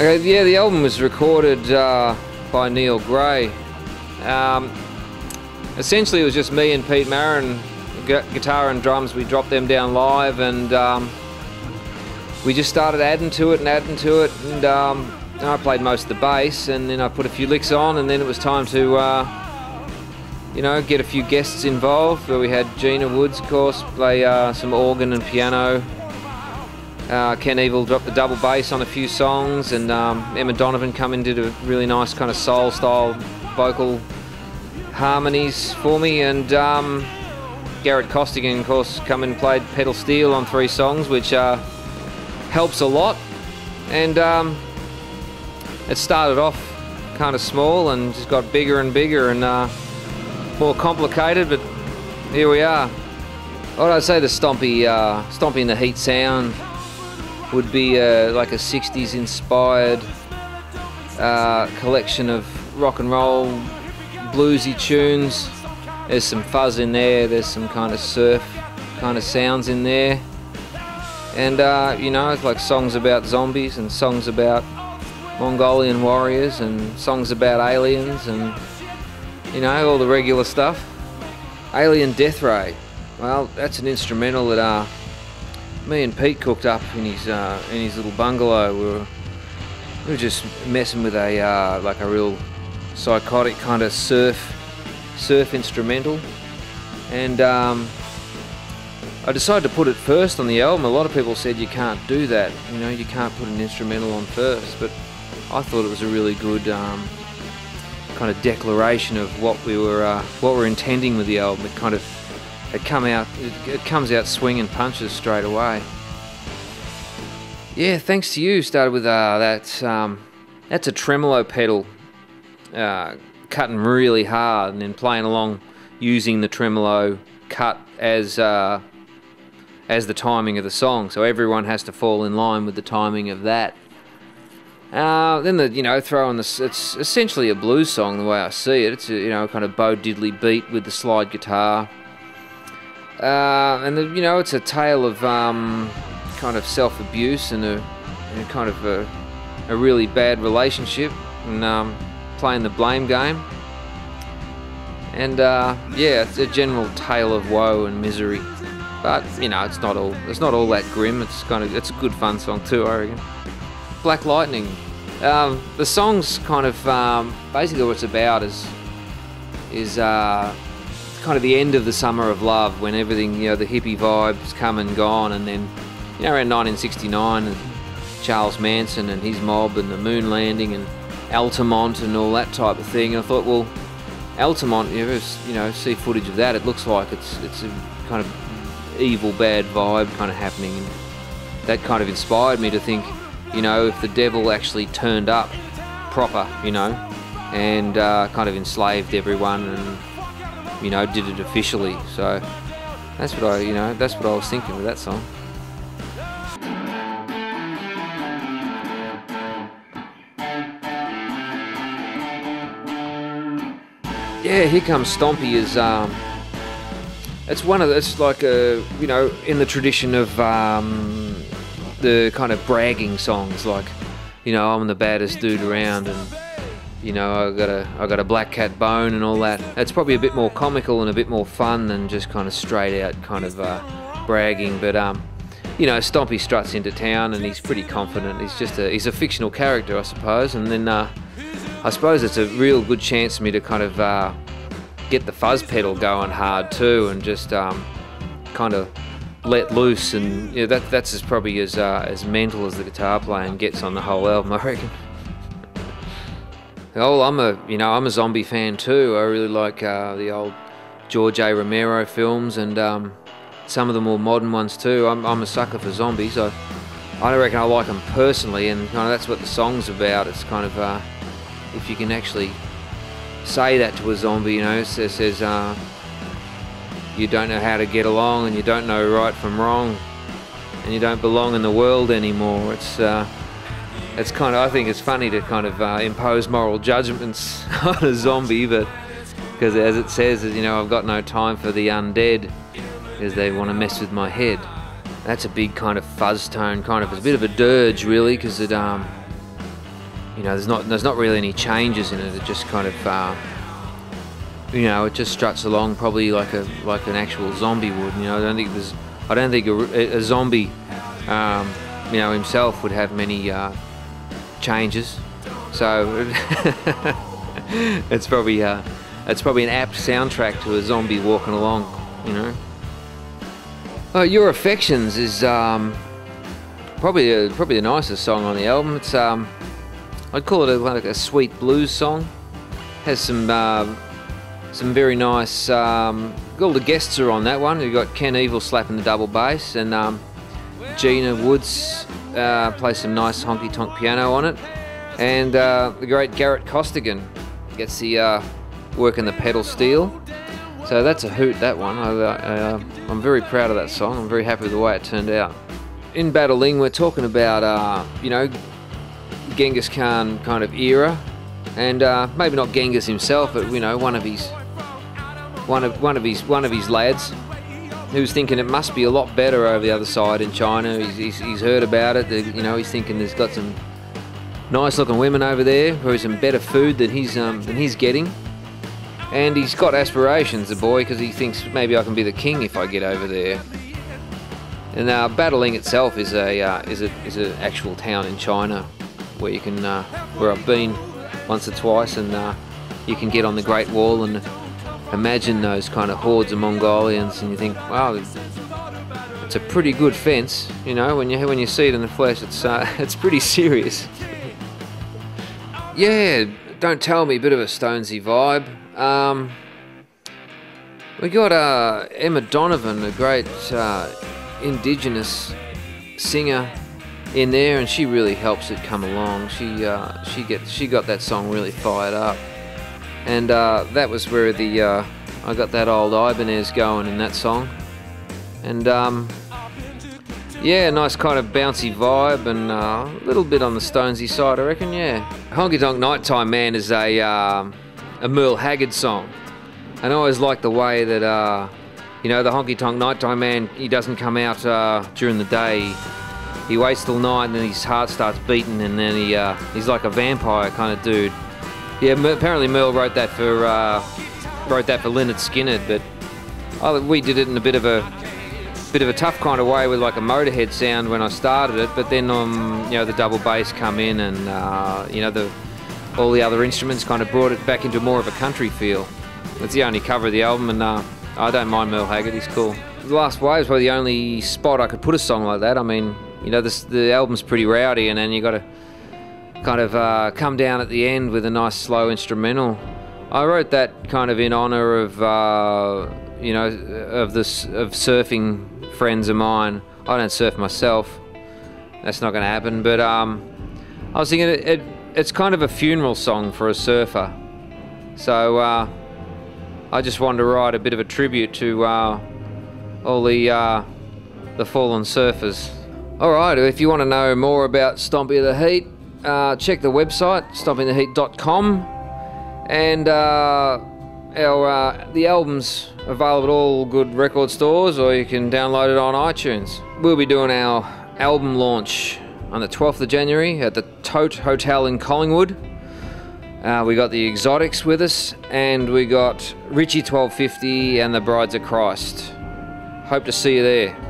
Okay, yeah, the album was recorded uh, by Neil Gray. Um, essentially, it was just me and Pete Marin, gu- guitar and drums. We dropped them down live, and um, we just started adding to it and adding to it. And um, I played most of the bass, and then I put a few licks on, and then it was time to, uh, you know, get a few guests involved. Where we had Gina Woods, of course, play uh, some organ and piano. Uh, Ken Evil dropped the double bass on a few songs, and um, Emma Donovan come in did a really nice kind of soul style vocal harmonies for me, and um, Garrett Costigan, of course, come in and played pedal steel on three songs, which uh, helps a lot. And um, it started off kind of small and just got bigger and bigger and uh, more complicated, but here we are. I'd say the Stompy, uh, Stompy and the Heat sound would be uh, like a 60s inspired uh, collection of rock and roll bluesy tunes. There's some fuzz in there, there's some kind of surf kind of sounds in there. And uh, you know, it's like songs about zombies and songs about Mongolian warriors and songs about aliens and you know, all the regular stuff. Alien Death Ray. Well, that's an instrumental that uh, me and Pete cooked up in his uh, in his little bungalow. We were, we were just messing with a uh, like a real psychotic kind of surf surf instrumental, and um, I decided to put it first on the album. A lot of people said you can't do that. You know, you can't put an instrumental on first, but I thought it was a really good um, kind of declaration of what we were uh, what we're intending with the album. It kind of it come out it, it comes out swinging punches straight away. Yeah, thanks to you. Started with uh, that. Um, that's a tremolo pedal, uh, cutting really hard, and then playing along using the tremolo cut as uh, as the timing of the song. So everyone has to fall in line with the timing of that. Uh, then the you know throwing this. It's essentially a blues song the way I see it. It's a, you know kind of Bo Diddley beat with the slide guitar. Uh, and the, you know it's a tale of um, kind of self-abuse and a, and a kind of a, a, really bad relationship and um, playing the blame game. And uh, yeah, it's a general tale of woe and misery. But you know, it's not all it's not all that grim. It's kind of it's a good fun song too, I reckon. Black Lightning. Um, the song's kind of um, basically what it's about is is uh, kind of the end of the summer of love when everything you know the hippie vibes come and gone, and then you know around 1969 and Charles Manson and his mob and the moon landing and Altamont and all that type of thing. And I thought, well, Altamont, you ever you know see footage of that? It looks like it's it's a kind of evil, bad vibe kind of happening. And that kind of inspired me to think you know, if the devil actually turned up proper, you know, and uh, kind of enslaved everyone and, you know, did it officially. So that's what I, you know, that's what I was thinking with that song. Yeah, here comes Stompy is um, it's one of the, it's like a you know in the tradition of um, the kind of bragging songs like, you know, I'm the baddest dude around and you know, I got a I got a black cat bone and all that. It's probably a bit more comical and a bit more fun than just kind of straight out kind of uh, bragging. But um, you know, Stompy struts into town and he's pretty confident. He's just a he's a fictional character, I suppose. And then uh, I suppose it's a real good chance for me to kind of uh, get the fuzz pedal going hard too, and just um, kind of let loose, and yeah, that that's as probably as uh, as mental as the guitar playing gets on the whole album, I reckon. Oh, I'm a you know I'm a zombie fan too. I really like uh, the old George A. Romero films and um, some of the more modern ones too. I'm, I'm a sucker for zombies. I I reckon I like them personally, and kind of that's what the song's about. It's kind of uh, if you can actually say that to a zombie, you know, it says, uh, you don't know how to get along and you don't know right from wrong and you don't belong in the world anymore. It's uh, it's kind of I think it's funny to kind of uh, impose moral judgments on a zombie, but because as it says, you know, I've got no time for the undead because they want to mess with my head. That's a big kind of fuzz tone, kind of it's a bit of a dirge really, because it um, you know, there's not there's not really any changes in it. It just kind of, uh, you know, it just struts along probably like a like an actual zombie would. You know, I don't think there's, I don't think a, a zombie, um, you know, himself would have many uh, changes. So it's probably uh, it's probably an apt soundtrack to a zombie walking along. You know. Uh, Your Affections is um, probably a, probably the nicest song on the album. It's um, I'd call it a, like a sweet blues song. Has some uh, some very nice. Um, all the guests are on that one. You've got Ken Evil slapping the double bass, and um, Gina Woods uh, plays some nice honky tonk piano on it, and uh, the great Garrett Costigan gets the uh, working the pedal steel. So that's a hoot. That one. I, uh, I'm very proud of that song. I'm very happy with the way it turned out. In Badaling, we're talking about uh, you know Genghis Khan kind of era, and uh, maybe not Genghis himself, but you know one of his one of one of his one of his lads who's thinking it must be a lot better over the other side in China. He's, he's, he's heard about it. You know, he's thinking there's got some nice looking women over there, or some better food than he's um, than he's getting. And he's got aspirations, the boy, because he thinks maybe I can be the king if I get over there. And uh, Badaling itself is a uh, is a is an actual town in China where you can, uh, where I've been once or twice, and uh, you can get on the Great Wall and imagine those kind of hordes of Mongolians, and you think, wow, it's a pretty good fence. You know, when you when you see it in the flesh, it's uh, it's pretty serious. yeah, don't tell me, bit of a Stonesy vibe. Um, we got uh, Emma Donovan, a great uh, Indigenous singer in there, and she really helps it come along. She uh, she gets she got that song really fired up, and uh, that was where the uh, I got that old Ibanez going in that song, and um, yeah, nice kind of bouncy vibe and uh, a little bit on the Stonesy side, I reckon. Yeah, Honky Tonk Nighttime Man is a um, a Merle Haggard song, and I always like the way that. Uh, you know, the honky tonk nighttime man, he doesn't come out uh, during the day he waits till night and then his heart starts beating and then he uh, he's like a vampire kind of dude. Yeah, apparently Merle wrote that for uh, wrote that for Lynyrd Skynyrd, but I, we did it in a bit of a bit of a tough kind of way with like a Motorhead sound when I started it. But then um, you know the double bass come in and uh, you know the all the other instruments kind of brought it back into more of a country feel. It's the only cover of the album, and uh, I don't mind Merle Haggard. He's cool. The Last Wave is probably the only spot I could put a song like that. I mean, you know, this, the album's pretty rowdy, and then you got to kind of uh, come down at the end with a nice slow instrumental. I wrote that kind of in honor of, uh, you know, of this of surfing friends of mine. I don't surf myself. That's not going to happen. But um, I was thinking it, it, it's kind of a funeral song for a surfer. So uh, I just wanted to write a bit of a tribute to uh, all the uh, the fallen surfers. Alright, if you want to know more about Stompy and the Heat, uh, check the website, stompyandtheheat.com. And uh, our uh, the album's available at all good record stores, or you can download it on iTunes. We'll be doing our album launch on the 12th of January at the Tote Hotel in Collingwood. Uh, we got the Exotics with us, and we got Richie 1250 and the Brides of Christ. Hope to see you there.